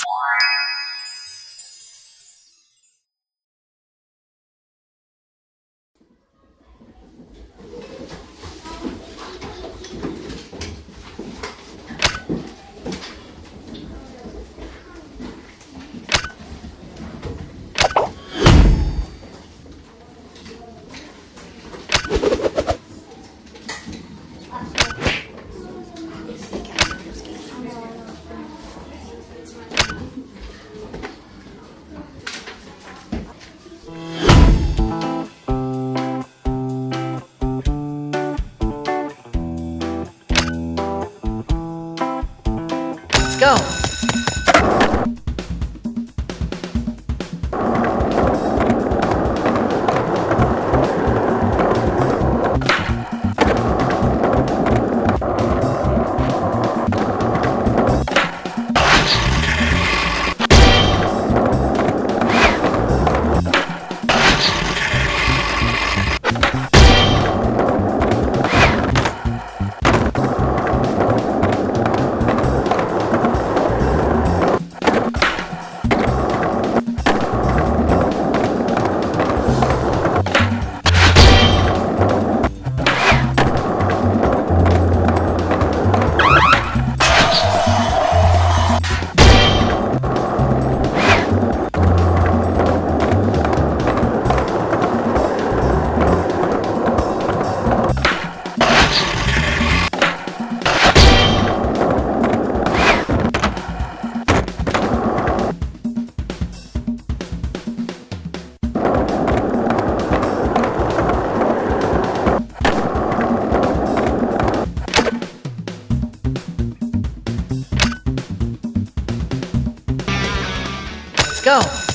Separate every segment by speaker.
Speaker 1: Four. Go. Go.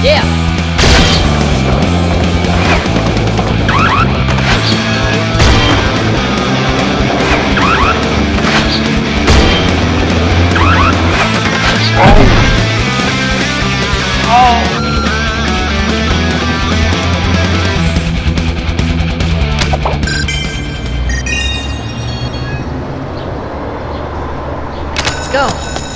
Speaker 1: Yeah. Let's go.